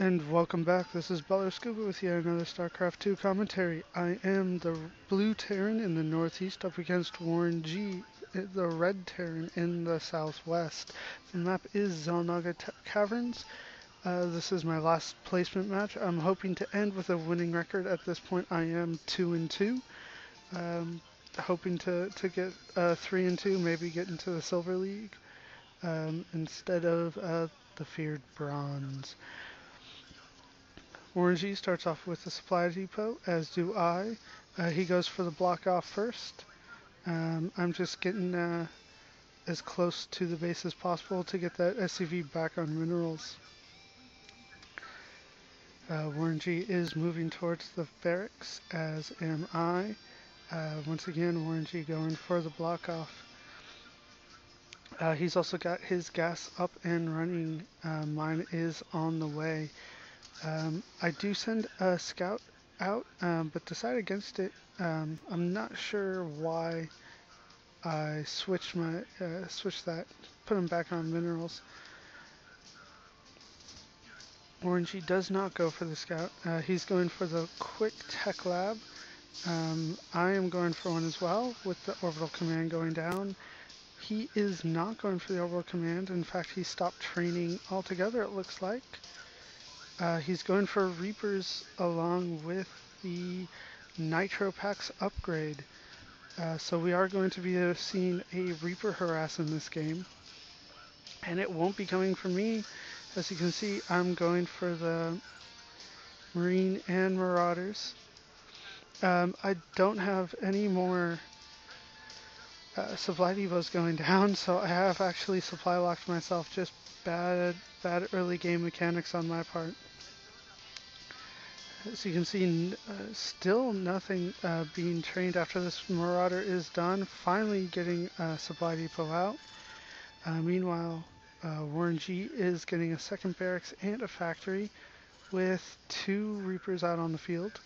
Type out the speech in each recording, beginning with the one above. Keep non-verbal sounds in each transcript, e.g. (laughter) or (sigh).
And welcome back. This is Baller Scuba with yet another StarCraft 2 commentary. I am the blue Terran in the northeast up against Warren G, the red Terran in the southwest. The map is Xel'Naga Caverns. Uh, this is my last placement match. I'm hoping to end with a winning record. At this point, I am 2 and 2. Um, hoping to, to get uh, 3 and 2, maybe get into the Silver League um, instead of uh, the feared bronze. Warren starts off with the supply depot, as do I. Uh, he goes for the block off first. Um, I'm just getting uh, as close to the base as possible to get that SCV back on minerals. Uh, Warren G is moving towards the barracks, as am I. Uh, once again, Warren G going for the block off. Uh, he's also got his gas up and running. Uh, mine is on the way. Um, I do send a scout out, um, but decide against it. Um, I'm not sure why I switched my uh, switched that, put him back on minerals. Warren G does not go for the scout. Uh, he's going for the quick tech lab. Um, I am going for one as well with the orbital command going down. He is not going for the orbital command. In fact, he stopped training altogether, it looks like. Uh, he's going for Reapers along with the Nitro Packs upgrade. Uh, so we are going to be uh, seeing a Reaper harass in this game. And it won't be coming from me. As you can see, I'm going for the Marine and Marauders. Um, I don't have any more uh, supply depots going down, so I have actually supply locked myself. Just bad, bad early game mechanics on my part. As you can see, uh, still nothing uh, being trained after this Marauder is done. Finally getting a supply depot out. Uh, meanwhile, uh, Warren G is getting a second barracks and a factory with two Reapers out on the field.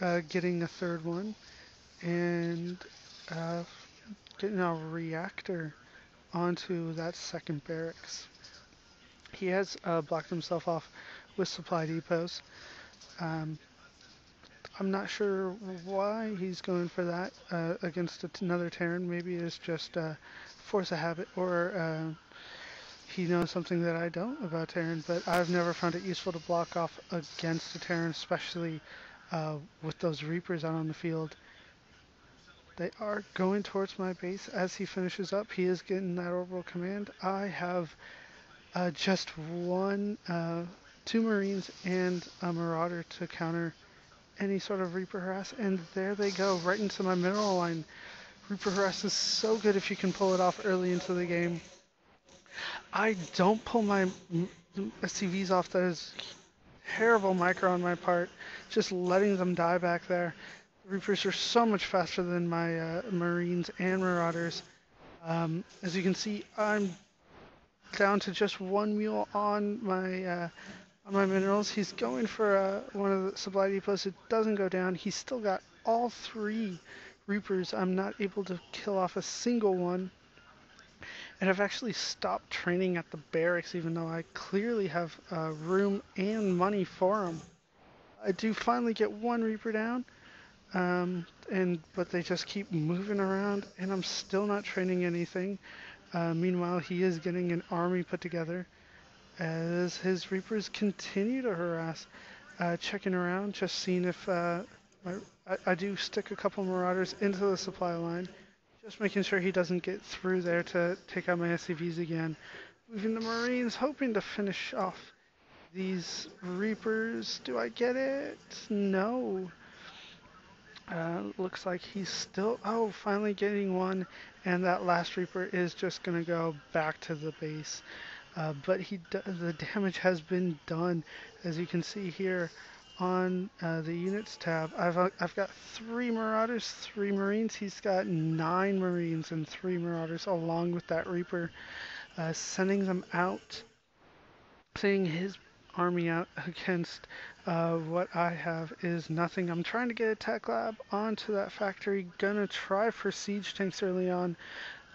Uh, getting a third one and uh, getting a reactor onto that second barracks. He has blocked himself off with supply depots. Um, I'm not sure why he's going for that uh, against another Terran. Maybe it's just uh, force of habit or uh, he knows something that I don't about Terran, but I've never found it useful to block off against a Terran, especially uh, with those Reapers out on the field. They are going towards my base as he finishes up. He is getting that orbital command. I have uh, just one uh, two Marines and a Marauder to counter any sort of Reaper harass. And there they go, right into my mineral line. Reaper harass is so good if you can pull it off early into the game. I don't pull my SCVs off. That is terrible micro on my part. Just letting them die back there. Reapers are so much faster than my uh, Marines and Marauders. Um, as you can see, I'm down to just one mule on my uh, on my minerals. He's going for uh, one of the supply depots. It doesn't go down. He's still got all three Reapers. I'm not able to kill off a single one. And I've actually stopped training at the barracks even though I clearly have uh, room and money for them. I do finally get one Reaper down. Um, and but they just keep moving around and I'm still not training anything. Uh, meanwhile, he is getting an army put together as his Reapers continue to harass. Uh, checking around, just seeing if uh, my, I, I, do stick a couple Marauders into the supply line, just making sure he doesn't get through there to take out my SCVs again. Moving the Marines, hoping to finish off these Reapers. Do I get it? No. Uh, looks like he's still, oh, finally getting one, and that last Reaper is just going to go back to the base. Uh, but he the damage has been done, as you can see here on uh, the units tab. I've uh, I've got three Marauders, three Marines. He's got nine Marines and three Marauders, along with that Reaper, uh, sending them out, sending his army out (laughs) against uh, what I have is nothing. I'm trying to get a tech lab onto that factory. Gonna try for siege tanks early on.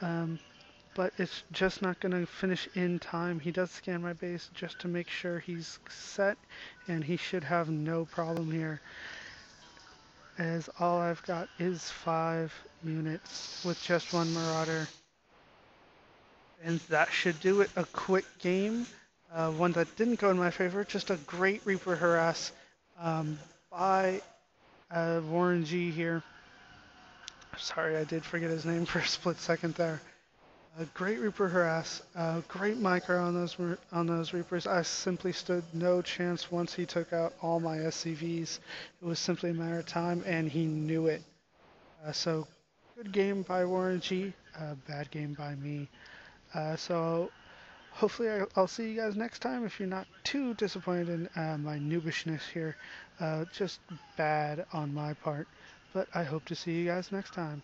Um, but it's just not going to finish in time. He does scan my base just to make sure he's set, and he should have no problem here. As all I've got is five units with just one Marauder. And that should do it. A quick game. Uh, one that didn't go in my favor. Just a great Reaper harass um, by uh, Warren G here. Sorry, I did forget his name (laughs) for a split second there. A great Reaper harass, great micro on those on those Reapers. I simply stood no chance once he took out all my SCVs. It was simply a matter of time, and he knew it. Uh, so, good game by Warren G. Uh, bad game by me. Uh, so, hopefully I'll see you guys next time. If you're not too disappointed in uh, my noobishness here, uh, just bad on my part. But I hope to see you guys next time.